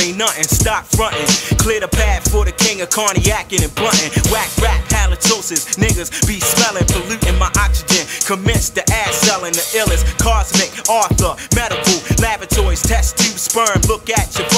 ain't nothing, stop frontin'. Clear the path for the king of carniacin and bluntin'. Whack rap, halitosis, niggas be smelling, polluting my oxygen. Commence the ass selling, the illest, cosmic, Arthur, medical, laboratories, test tube, sperm. Look at your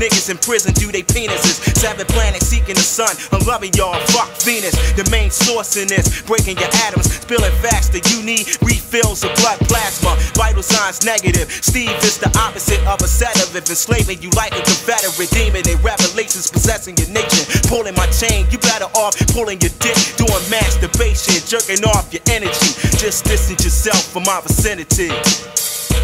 niggas in prison, do they penises. Seven planets seeking the sun, I'm loving y'all, fuck Venus. The main source in this, breaking your atoms, spilling faster. You need refills of blood plasma, vital signs negative. Steve is the opposite of a sedative, enslaving you like a Confederate demon. In revelations possessing your nation, pulling my chain, you better off pulling your dick, doing masturbation, jerking off your energy. Just distance yourself from my vicinity.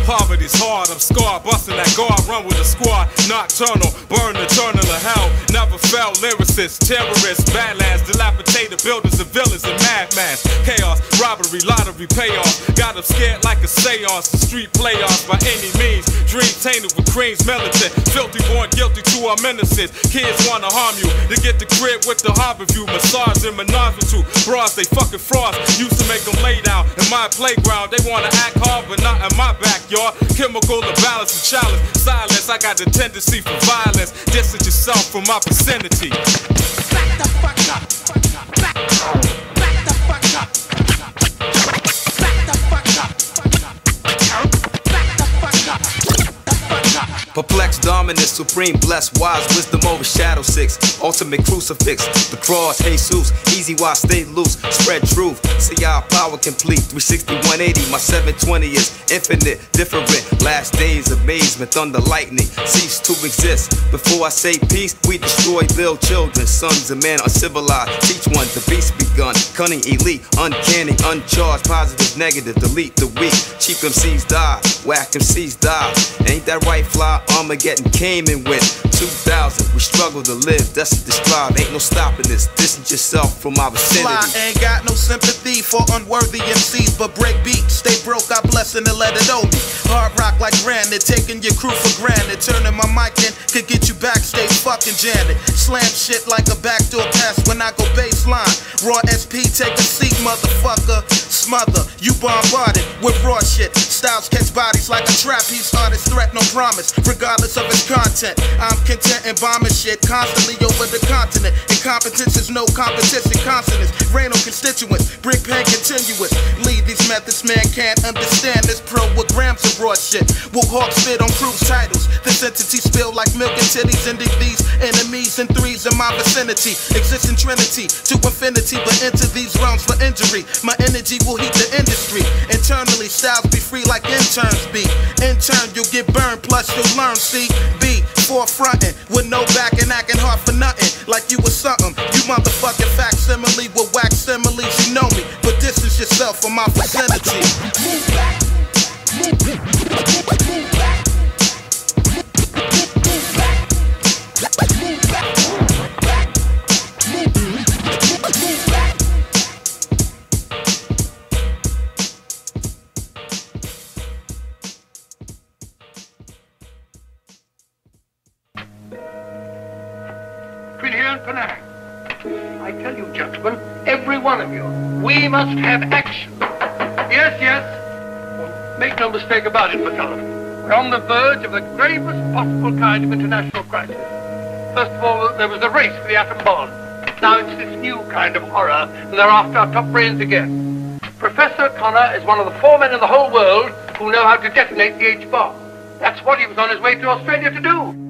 Poverty's hard, I'm scarred, busting that guard, run with a squad. Nocturnal, burn the journal of hell. Never fell lyricists, terrorists, badlands, dilapidated buildings of villains and madman. Chaos, robbery, lottery, payoff. Got them scared like a seance, the street playoffs by any means. Dream tainted with creams, militant. Filthy born guilty to our menaces. Kids wanna harm you, to get the crib with the harbor view. Massage and menage with two bras, they fucking frost. Used to make them lay down in my playground. They wanna act hard, but not in my backyard. Chemical balance and challenge. Silence, I got the tendency for violence. Distance yourself from my vicinity. Back the fuck up. Perplexed, dominant, supreme, blessed, wise, wisdom overshadow six. Ultimate crucifix, the cross, Jesus. Easy while stay loose, spread truth. See our power complete. 360, 180, my 720 is infinite, different. Last days, amazement, thunder, lightning cease to exist. Before I say peace, we destroy little children, sons of men uncivilized. Teach one, begun. Cunning, elite, uncanny, uncharged, positive, negative, delete the weak. Cheap MCs die, whack MCs die. Ain't that right, fly? Armageddon came and went. 2000, we struggle to live, that's to describe. Ain't no stopping this. Distance yourself from my Fly vicinity. ain't got no sympathy for unworthy MCs, but break beats. Stay broke, I bless and let it owe me. Hard rock like granite, taking your crew for granted. Turning my mic in could get you backstage, fucking Janet. Slam shit like a backdoor pass when I go take a seat, motherfucker. Smother, you bombarded with raw shit. Styles catch bodies like a trapeze artist, threat no promise, regardless of its content. I'm content and bombing shit constantly over the continent. Incompetence is no competition, consonants. Rain on constituents, bring pain continuous. Lead these methods, man can't understand this pro with grams of raw shit. Will hawk spit on cruise titles. This entity spill like milk and titties, ending these enemies and threes in my vicinity. Exist in trinity to infinity, but enter these realms for injury. My energy will heat the industry. Internally, styles be free like interns be. In turn, you'll get burned, plus you'll learn. See, be forefrontin' with no back and acting hard for nothing. Like you was something. You motherfucking facsimile with wax similes. You know me, but distance yourself from my vicinity. Move back. Move, move, Quillian Penang. I tell you, gentlemen, every one of you, we must have action. Yes, yes. Well, make no mistake about it, McCullough. We're on the verge of the gravest possible kind of international crisis. First of all, there was the race for the atom bomb. Now it's this new kind of horror, and they're after our top brains again. Professor Connor is one of the four men in the whole world who know how to detonate the H bomb. That's what he was on his way to Australia to do.